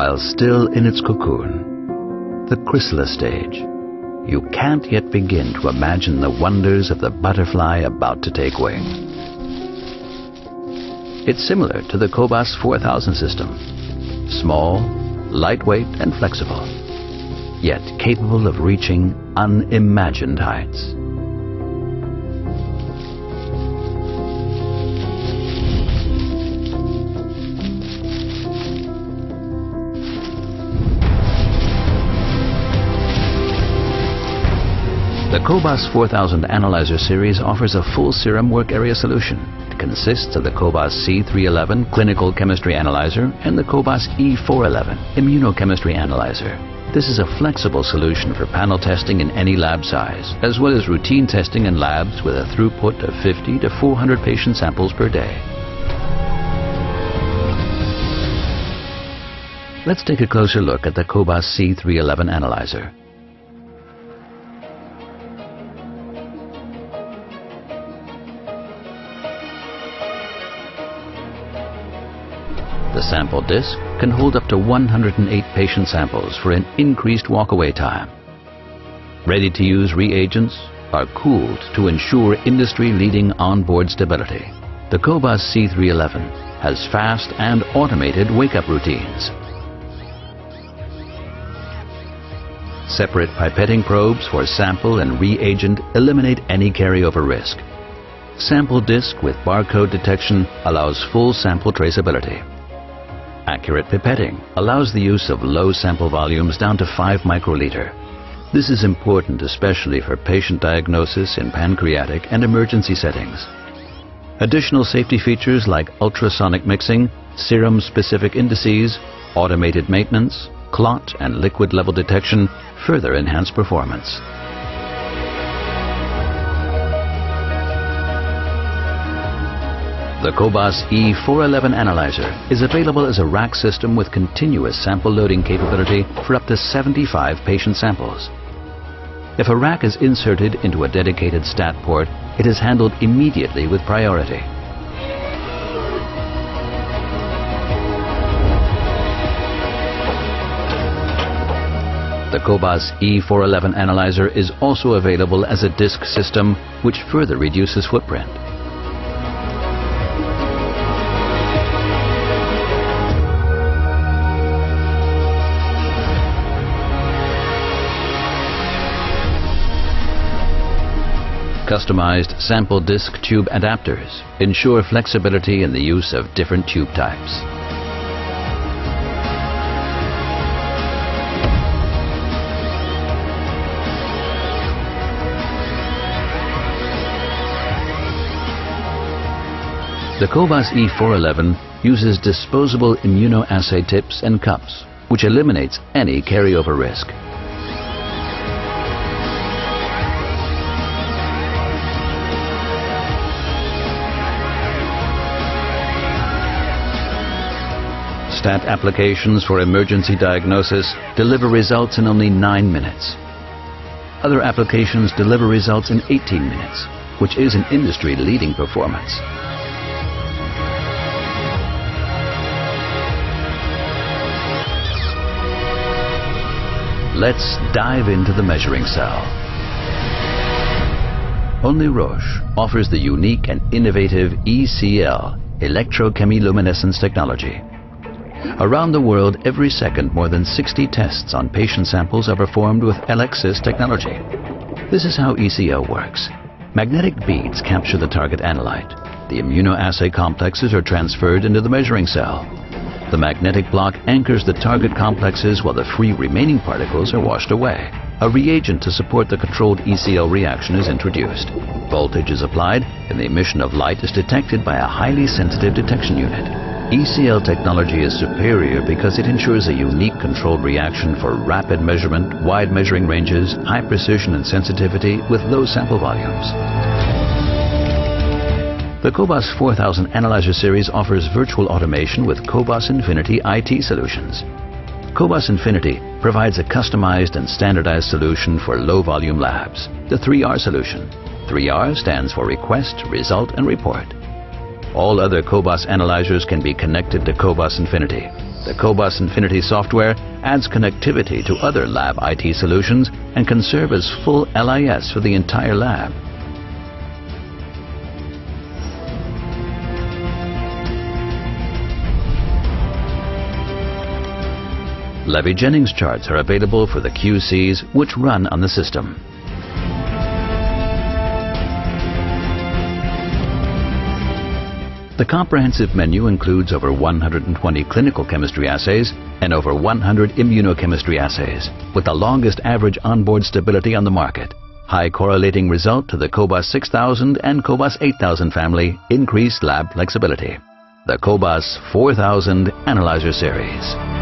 while still in its cocoon, the chrysalis stage. You can't yet begin to imagine the wonders of the butterfly about to take wing. It's similar to the Cobas 4000 system. Small, lightweight and flexible, yet capable of reaching unimagined heights. The Cobas 4000 Analyzer series offers a full serum work area solution. It consists of the Cobas C311 Clinical Chemistry Analyzer and the Cobas E411 Immunochemistry Analyzer. This is a flexible solution for panel testing in any lab size, as well as routine testing in labs with a throughput of 50 to 400 patient samples per day. Let's take a closer look at the Cobas C311 Analyzer. The sample disc can hold up to 108 patient samples for an increased walkaway time. Ready-to-use reagents are cooled to ensure industry-leading onboard stability. The Cobas C311 has fast and automated wake-up routines. Separate pipetting probes for sample and reagent eliminate any carryover risk. Sample disc with barcode detection allows full sample traceability. Accurate pipetting allows the use of low sample volumes down to 5 microliter. This is important especially for patient diagnosis in pancreatic and emergency settings. Additional safety features like ultrasonic mixing, serum-specific indices, automated maintenance, clot and liquid level detection further enhance performance. The Cobas E411 Analyzer is available as a rack system with continuous sample loading capability for up to 75 patient samples. If a rack is inserted into a dedicated STAT port, it is handled immediately with priority. The Cobas E411 Analyzer is also available as a disk system, which further reduces footprint. Customized sample disc tube adapters ensure flexibility in the use of different tube types. The Cobas E411 uses disposable immunoassay tips and cups, which eliminates any carryover risk. STAT applications for emergency diagnosis deliver results in only 9 minutes. Other applications deliver results in 18 minutes, which is an industry-leading performance. Let's dive into the measuring cell. Only Roche offers the unique and innovative ECL, electrochemiluminescence technology. Around the world, every second, more than 60 tests on patient samples are performed with Elecsys technology. This is how ECL works. Magnetic beads capture the target analyte. The immunoassay complexes are transferred into the measuring cell. The magnetic block anchors the target complexes while the free remaining particles are washed away. A reagent to support the controlled ECL reaction is introduced. Voltage is applied and the emission of light is detected by a highly sensitive detection unit. ECL technology is superior because it ensures a unique controlled reaction for rapid measurement, wide measuring ranges, high precision and sensitivity with low sample volumes. The Cobas 4000 Analyzer series offers virtual automation with Cobas Infinity IT solutions. Cobas Infinity provides a customized and standardized solution for low-volume labs, the 3R solution. 3R stands for Request, Result and Report. All other Cobas analyzers can be connected to Cobas Infinity. The Cobas Infinity software adds connectivity to other lab IT solutions and can serve as full LIS for the entire lab. Levey Jennings charts are available for the QCs which run on the system. The comprehensive menu includes over 120 clinical chemistry assays and over 100 immunochemistry assays, with the longest average onboard stability on the market. High correlating result to the Cobas 6000 and Cobas 8000 family increased lab flexibility. The Cobas 4000 Analyzer Series.